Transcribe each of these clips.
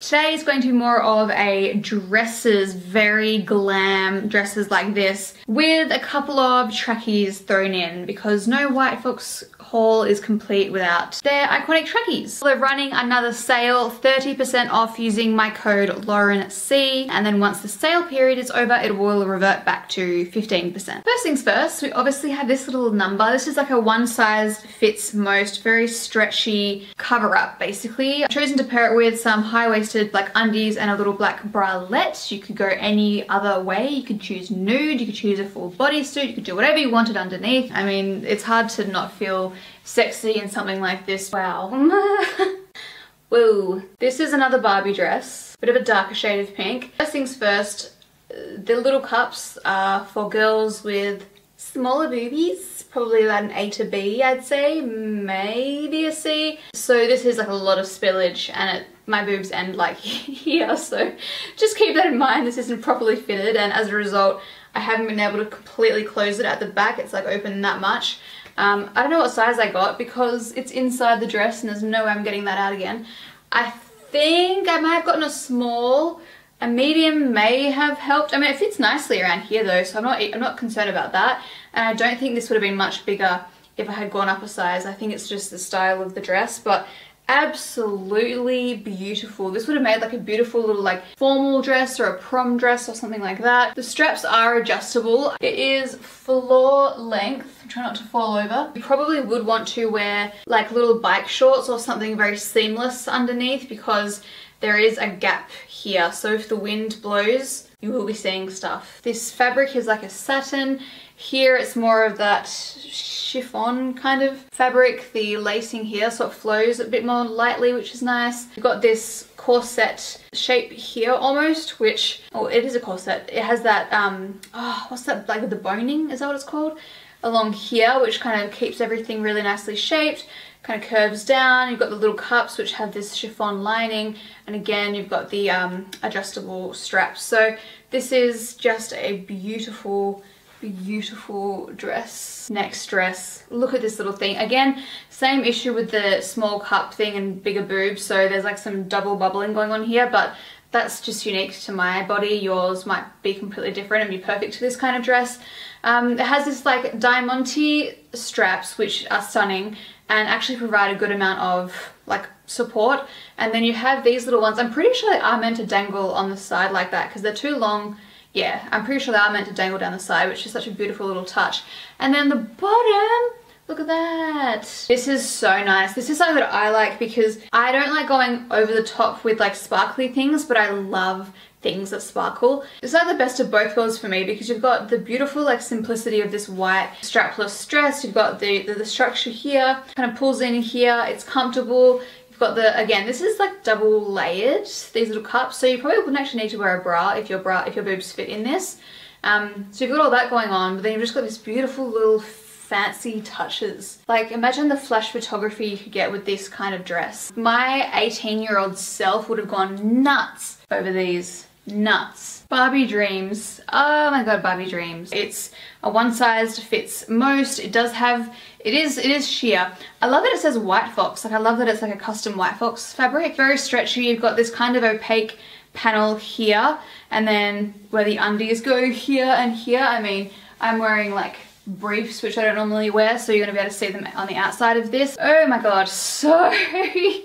Today is going to be more of a dresses, very glam dresses like this with a couple of trackies thrown in because no White Fox haul is complete without their iconic trackies. They're running another sale, 30% off using my code LaurenC and then once the sale period is over it will revert back to 15%. First things first, we obviously have this little number. This is like a one size fits most, very stretchy cover up basically. I've chosen to pair it with some high-waisted black undies and a little black bralette. You could go any other way. You could choose nude, you could choose a full bodysuit, you could do whatever you wanted underneath. I mean, it's hard to not feel sexy in something like this. Wow. Whoa. This is another Barbie dress. Bit of a darker shade of pink. First things first, the little cups are for girls with smaller boobies. Probably about an A to B, I'd say. Maybe a C. So this is like a lot of spillage and it, my boobs end like here. So just keep that in mind. This isn't properly fitted and as a result, I haven't been able to completely close it at the back. It's like open that much. Um, I don't know what size I got because it's inside the dress and there's no way I'm getting that out again. I think I might have gotten a small. A medium may have helped. I mean, it fits nicely around here though, so I'm not, I'm not concerned about that. And I don't think this would have been much bigger if I had gone up a size. I think it's just the style of the dress, but absolutely beautiful. This would have made like a beautiful little like formal dress or a prom dress or something like that. The straps are adjustable. It is floor length. Try not to fall over. You probably would want to wear like little bike shorts or something very seamless underneath because there is a gap here. So if the wind blows, you will be seeing stuff. This fabric is like a satin. Here it's more of that chiffon kind of fabric, the lacing here, so it flows a bit more lightly, which is nice. You've got this corset shape here almost, which, oh, it is a corset. It has that, um, oh, what's that, like the boning, is that what it's called? Along here, which kind of keeps everything really nicely shaped kind of curves down. You've got the little cups which have this chiffon lining and again you've got the um, adjustable straps. So this is just a beautiful beautiful dress. Next dress. Look at this little thing. Again, same issue with the small cup thing and bigger boobs. So there's like some double bubbling going on here, but that's just unique to my body. Yours might be completely different and be perfect to this kind of dress. Um, it has this like diamante straps, which are stunning and actually provide a good amount of like support. And then you have these little ones. I'm pretty sure they are meant to dangle on the side like that because they're too long yeah, I'm pretty sure they are meant to dangle down the side, which is such a beautiful little touch. And then the bottom, look at that. This is so nice. This is something that I like because I don't like going over the top with like sparkly things, but I love things that sparkle. It's like the best of both worlds for me because you've got the beautiful like simplicity of this white strapless dress, you've got the, the, the structure here, kind of pulls in here, it's comfortable, You've got the, again, this is like double layered, these little cups, so you probably wouldn't actually need to wear a bra if your bra, if your boobs fit in this. Um, so you've got all that going on, but then you've just got this beautiful little fancy touches. Like imagine the flash photography you could get with this kind of dress. My 18 year old self would have gone nuts over these nuts. Barbie Dreams. Oh my god, Barbie Dreams. It's a one size fits most. It does have, it is, it is sheer. I love that it says White Fox. Like I love that it's like a custom White Fox fabric. Very stretchy. You've got this kind of opaque panel here and then where the undies go here and here. I mean, I'm wearing like briefs which I don't normally wear so you're to be able to see them on the outside of this. Oh my god, so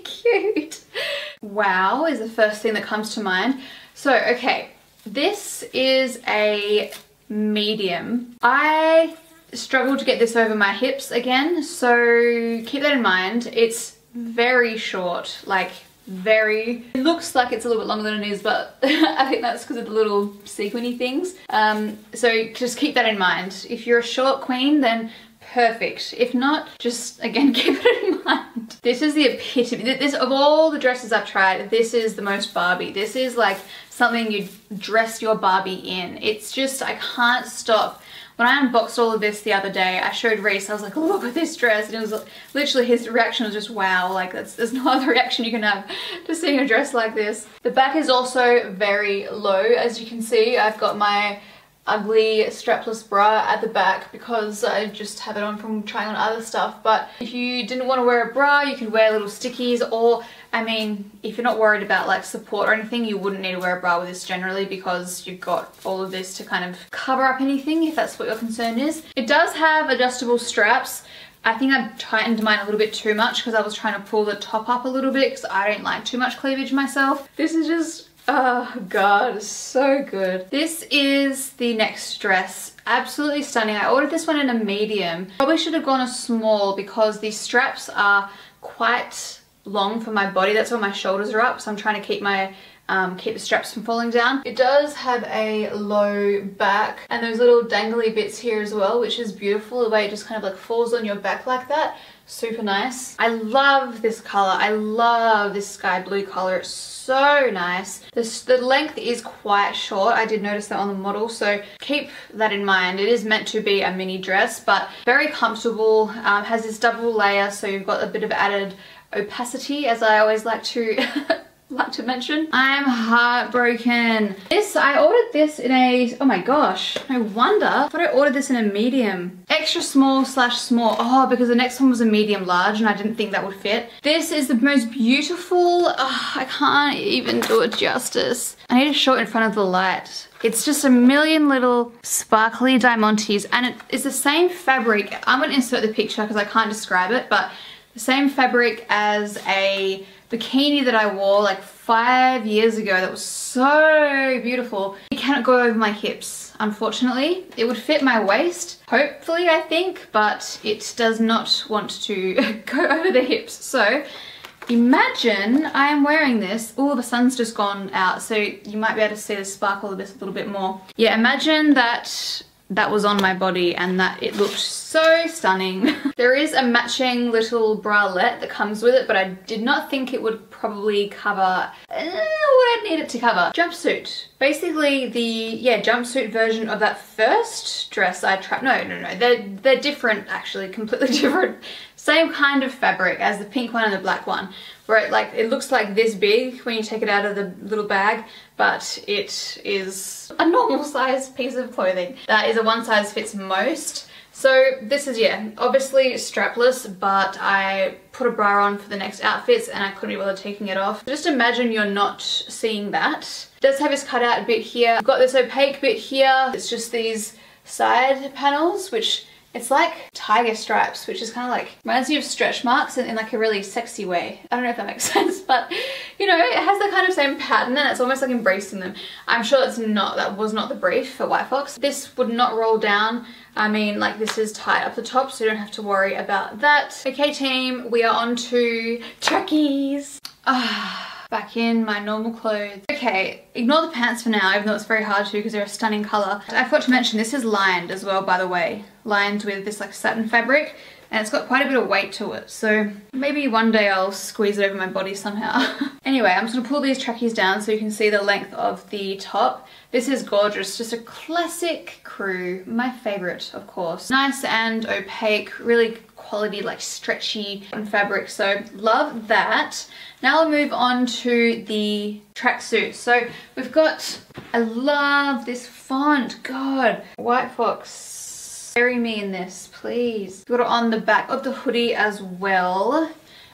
cute. Wow is the first thing that comes to mind. So, okay, this is a medium. I struggled to get this over my hips again, so keep that in mind. It's very short, like very, it looks like it's a little bit longer than it is, but I think that's because of the little sequiny things. Um, so just keep that in mind. If you're a short queen, then perfect. If not, just again, keep it in mind. This is the epitome, this of all the dresses I've tried, this is the most Barbie. This is like something you dress your Barbie in. It's just, I can't stop. When I unboxed all of this the other day, I showed Reese, I was like, oh, look at this dress. And it was literally, his reaction was just, wow, like that's, there's no other reaction you can have to seeing a dress like this. The back is also very low. As you can see, I've got my ugly strapless bra at the back because I just have it on from trying on other stuff but if you didn't want to wear a bra you could wear little stickies or I mean, if you're not worried about like support or anything, you wouldn't need to wear a bra with this generally because you've got all of this to kind of cover up anything if that's what your concern is. It does have adjustable straps. I think I tightened mine a little bit too much because I was trying to pull the top up a little bit because I don't like too much cleavage myself. This is just, oh god, so good. This is the next dress. Absolutely stunning. I ordered this one in a medium. Probably should have gone a small because these straps are quite long for my body. That's why my shoulders are up. So I'm trying to keep my um, keep the straps from falling down. It does have a low back and those little dangly bits here as well, which is beautiful. The way it just kind of like falls on your back like that. Super nice. I love this color. I love this sky blue color. It's so nice. This, the length is quite short. I did notice that on the model, so keep that in mind. It is meant to be a mini dress, but very comfortable. Um, has this double layer, so you've got a bit of added opacity as I always like to like to mention. I'm heartbroken. This, I ordered this in a, oh my gosh, no wonder. I thought I ordered this in a medium. Extra small slash small. Oh, because the next one was a medium large and I didn't think that would fit. This is the most beautiful, oh, I can't even do it justice. I need to show it in front of the light. It's just a million little sparkly diamantes and it is the same fabric. I'm gonna insert the picture because I can't describe it, but the same fabric as a bikini that I wore like five years ago that was so beautiful. It cannot go over my hips, unfortunately. It would fit my waist, hopefully I think, but it does not want to go over the hips. So imagine I am wearing this. Oh, the sun's just gone out, so you might be able to see the sparkle of this a little bit more. Yeah, imagine that that was on my body and that it looked so stunning. there is a matching little bralette that comes with it, but I did not think it would probably cover uh, what I'd need it to cover. Jumpsuit. Basically the, yeah, jumpsuit version of that first dress I tried. No, no, no, they're, they're different actually, completely different. Same kind of fabric as the pink one and the black one, where it like it looks like this big when you take it out of the little bag, but it is a normal size piece of clothing. That is a one size fits most. So this is, yeah, obviously strapless, but I put a bra on for the next outfits and I couldn't be bothered taking it off. Just imagine you're not seeing that. It does have this cutout bit here. I've got this opaque bit here. It's just these side panels, which it's like tiger stripes, which is kind of like, reminds me of stretch marks in, in, like a really sexy way. I don't know if that makes sense, but you know, it has the kind of same pattern and it's almost like embracing them. I'm sure it's not, that was not the brief for White Fox. This would not roll down. I mean, like this is tight up the top, so you don't have to worry about that. Okay team, we are on to trackies. Ah back in my normal clothes. Okay, ignore the pants for now, even though it's very hard to because they're a stunning colour. I forgot to mention, this is lined as well, by the way. Lined with this like satin fabric and it's got quite a bit of weight to it so maybe one day I'll squeeze it over my body somehow. anyway I'm just gonna pull these trackies down so you can see the length of the top. This is gorgeous, just a classic crew, my favourite of course. Nice and opaque, really quality like stretchy fabric so love that. Now I'll move on to the tracksuit. So we've got, I love this font, God. White Fox, bury me in this, please. Got it on the back of the hoodie as well.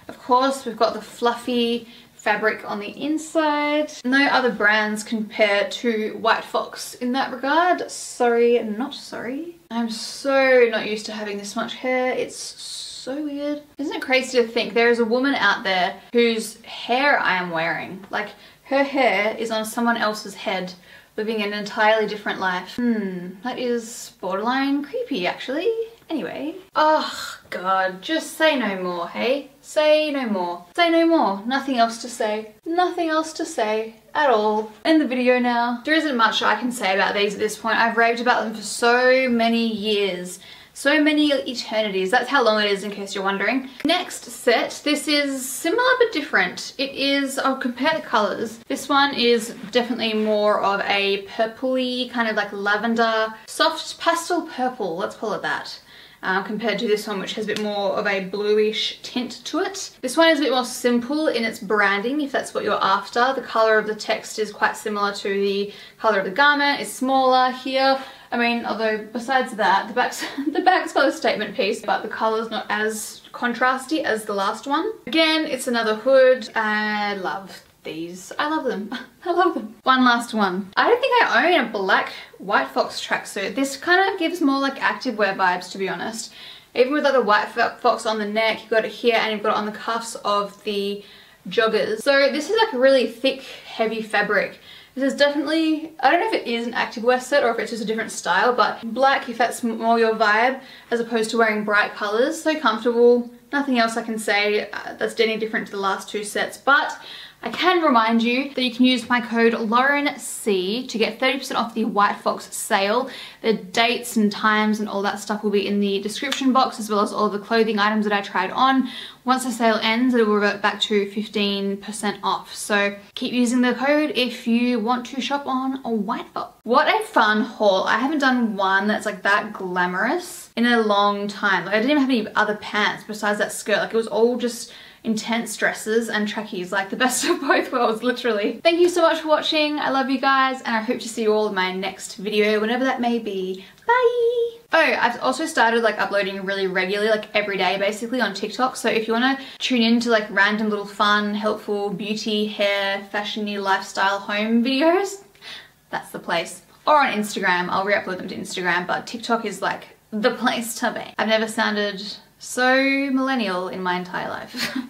Of course, we've got the fluffy fabric on the inside. No other brands compare to White Fox in that regard. Sorry, not sorry. I'm so not used to having this much hair. It's so weird. Isn't it crazy to think there is a woman out there whose hair I am wearing? Like her hair is on someone else's head living an entirely different life. Hmm, that is borderline creepy actually. Anyway. Oh god, just say no more, hey? Say no more. Say no more. Nothing else to say. Nothing else to say at all. End the video now. There isn't much I can say about these at this point. I've raved about them for so many years so many eternities. That's how long it is in case you're wondering. Next set, this is similar but different. It is, I'll compare the colors. This one is definitely more of a purpley, kind of like lavender, soft pastel purple, let's call it that. Uh, compared to this one which has a bit more of a bluish tint to it. This one is a bit more simple in its branding if that's what you're after. The colour of the text is quite similar to the colour of the garment. It's smaller here. I mean, although besides that, the back's, the back's got a statement piece, but the colour's not as contrasty as the last one. Again, it's another hood. I love these. I love them. I love them. One last one. I don't think I own a black White Fox tracksuit. This kind of gives more like activewear vibes to be honest. Even with like the White Fox on the neck, you've got it here and you've got it on the cuffs of the joggers. So this is like a really thick, heavy fabric. This is definitely, I don't know if it is an activewear set or if it's just a different style, but black if that's more your vibe as opposed to wearing bright colours. So comfortable, nothing else I can say uh, that's any different to the last two sets, but I can remind you that you can use my code LaurenC to get 30% off the White Fox sale. The dates and times and all that stuff will be in the description box as well as all the clothing items that I tried on. Once the sale ends, it will revert back to 15% off. So keep using the code if you want to shop on a White Fox. What a fun haul. I haven't done one that's like that glamorous in a long time. Like I didn't even have any other pants besides that skirt. Like it was all just intense dresses and trackies like the best of both worlds literally. Thank you so much for watching. I love you guys and I hope to see you all in my next video whenever that may be. Bye! Oh, I've also started like uploading really regularly, like every day basically on TikTok. So if you want to tune in to like random little fun, helpful beauty, hair, fashiony, lifestyle, home videos, that's the place. Or on Instagram, I'll re-upload them to Instagram, but TikTok is like the place to be. I've never sounded so millennial in my entire life.